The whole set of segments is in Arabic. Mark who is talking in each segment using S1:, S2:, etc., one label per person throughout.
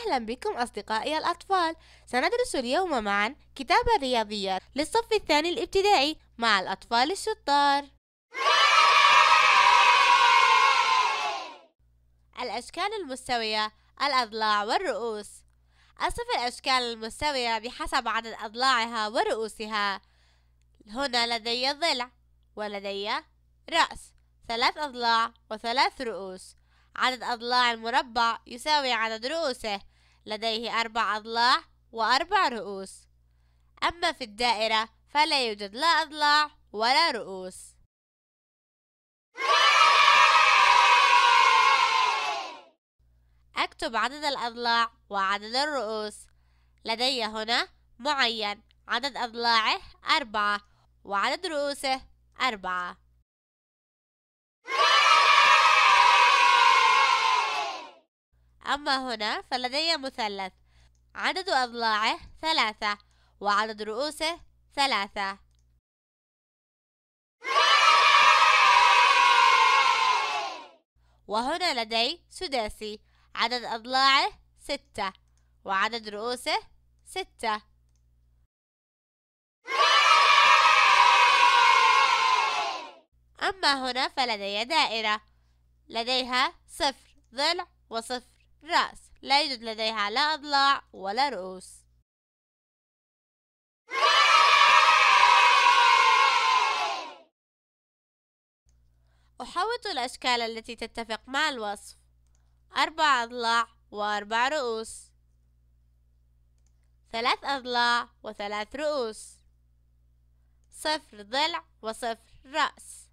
S1: أهلا بكم أصدقائي الأطفال. سندرس اليوم معا كتاب الرياضيات للصف الثاني الابتدائي مع الأطفال الشطار. الأشكال المستوية الأضلاع والرؤوس. أصف الأشكال المستوية بحسب عدد أضلاعها ورؤوسها. هنا لدي ضلع ولدي رأس. ثلاث أضلاع وثلاث رؤوس. عدد أضلاع المربع يساوي عدد رؤوسه. لديه أربع أضلاع وأربع رؤوس. أما في الدائرة فلا يوجد لا أضلاع ولا رؤوس. أكتب عدد الأضلاع وعدد الرؤوس. لدي هنا معين عدد أضلاعه أربعة وعدد رؤوسه أربعة. أما هنا فلدي مثلث. عدد أضلاعه ثلاثة وعدد رؤوسه ثلاثة. وهنا لدي سداسي. عدد أضلاعه ستة وعدد رؤوسه ستة. أما هنا فلدي دائرة. لديها صفر ضلع وصفر. رأس. لا يوجد لديها لا أضلاع ولا رؤوس. أحوط الأشكال التي تتفق مع الوصف. أربع أضلاع وأربع رؤوس. ثلاث أضلاع وثلاث رؤوس. صفر ضلع وصفر رأس.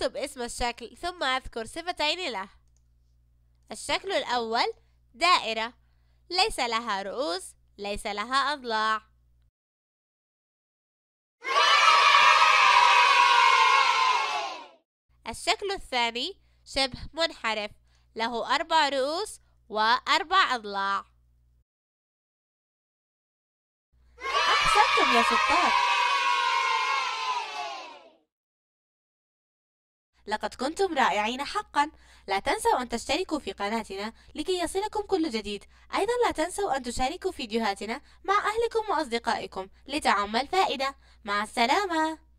S1: أكتب اسم الشكل ثم أذكر صفتين له. الشكل الأول دائرة ليس لها رؤوس ليس لها أضلاع. الشكل الثاني شبه منحرف له أربع رؤوس وأربع أضلاع.
S2: أحسنتم يا شطار لقد كنتم رائعين حقا. لا تنسوا أن تشتركوا في قناتنا لكي يصلكم كل جديد. أيضا لا تنسوا أن تشاركوا فيديوهاتنا مع أهلكم وأصدقائكم لتعم الفائدة. مع السلامة.